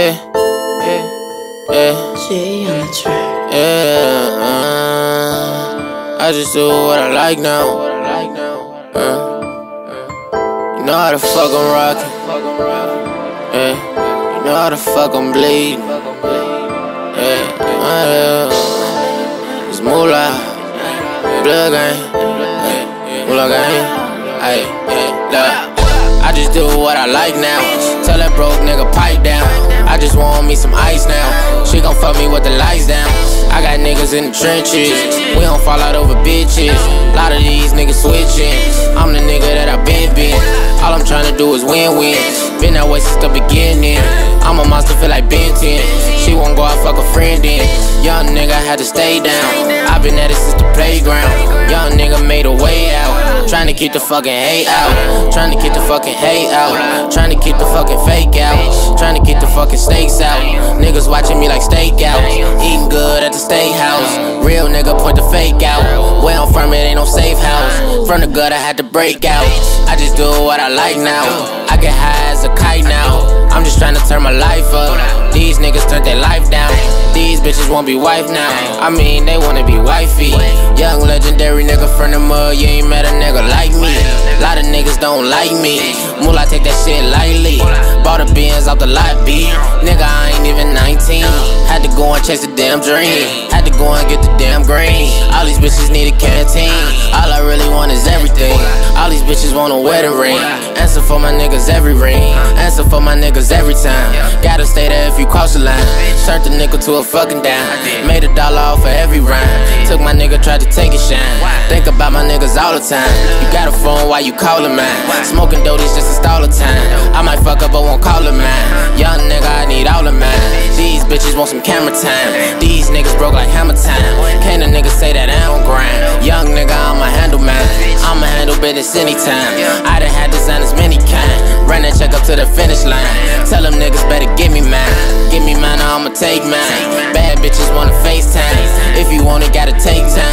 Yeah, yeah, yeah, Jay on the track. yeah. uh, I just do what I like now. Uh, you know how the fuck I'm rockin'. Yeah, you know how the fuck I'm bleeding. Yeah, my. It's moolah, blood gang, moolah gang. Ay, yeah. I just do what I like now. Tell that broke nigga pipe down. I just want me some ice now. She gon' fuck me with the lights down. I got niggas in the trenches. We don't fall out over bitches. Lot of these niggas switching. I'm the nigga that I been been. All I'm tryna do is win win. Been that way since the beginning. I'm a monster, feel like Ben 10. She won't go out, fuck a friend in. Young nigga had to stay down. I been at it since the playground. Young nigga made a way out. Trying to keep the fucking hate out. Trying to keep the fucking hate out. Trying to keep the fucking fake out. Trying to keep the fucking snakes out. Niggas watching me like stakeout. Eating good at the steakhouse. Real nigga point the fake out. Where I'm from, it ain't no safe house. From the gut, I had to break out. I just do what I like now. I get high as a kite now. I'm just trying to turn my life up. These niggas turned their life down. These bitches won't be wife now. I mean, they wanna be wifey. Young legendary nigga from the mud, you ain't met a nigga like me. Lot of niggas don't like me. Moolah take that shit lightly. Bought the Benz off the lot B. Nigga, I ain't even 19. Had to go and chase the damn dream. Had to go and get the damn green. All these bitches need a canteen. All I really want is everything. All these bitches want a wedding ring. Answer for my niggas every ring. Answer for my niggas every time. Gotta stay there if you cross the line. Turned the nickel to a fucking dime. Made a dollar off of every rhyme. Took my nigga, tried to take it shine. Think about my niggas all the time. You got a phone while you callin' mine. Smoking doties just to stall the time. I might fuck up, but won't call it mine. Young nigga, I need all of mine. These bitches want some camera time. These niggas broke like hammer time. Can a nigga say that I don't grind? Young nigga, I'ma handle mine. I'ma handle business anytime. I done had designers many kind. Run that check up to the finish line. Tell them niggas better give me mine. Give me mine, or I'ma take mine. Bad bitches wanna FaceTime. If you want it, gotta take time.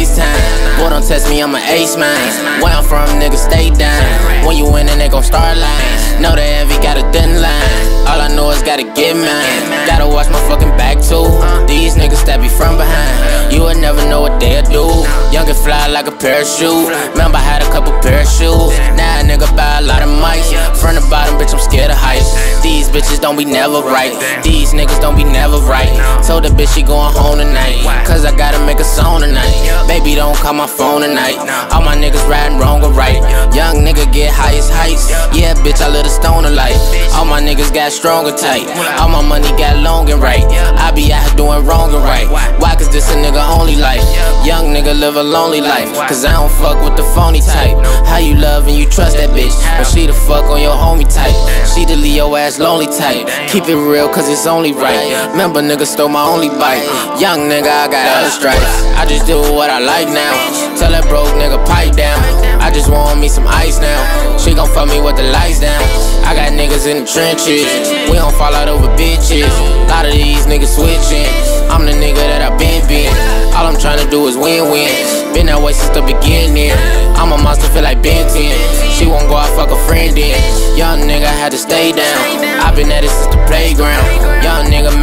If you want it, you can't waste time. Boy, don't test me, I'm an ace man. Where I'm from, niggas stay down. When you win, they gon' start lying. Know the envy got a thin line. All I know is gotta get mine. Gotta watch my fucking back too. These niggas stab you from behind. You would never know what they'll do. Young and fly like a parachute. Remember, I had a couple parachutes. Now a nigga buy a lot of mics. From the bottom, bitch, I'm scared of heights. These bitches don't be never right. These niggas don't be never right. Told the bitch she going home tonight. Cause I gotta make a song tonight. Baby, don't call my phone tonight. All my niggas riding wrong or right. Young nigga get highest heights. Yeah, bitch, I lit a stone of life. All my niggas got strong and tight. All my money got long and right. I be out here doing wrong and right. Why? Cause this a nigga only life. Young nigga live a lonely life. Cause I don't fuck with the phony type. You love and you trust that bitch? But she the fuck on your homie type. She the Leo ass lonely type. Keep it real cause it's only right. Remember nigga stole my only bite. Mm. Young nigga, I got other stripes. I just do what I like now. Tell that broke nigga pipe down. I just want me some ice now. She gon' fuck me with the lights down. I got niggas in the trenches. We don't fall out over bitches. Lot of these niggas switching. I'm the nigga that I been been. All I'm tryna do is win win. Been that way since the beginning. I'm a monster, out, fuck a friend in. Young nigga had to stay down. i been at it since the playground. Young nigga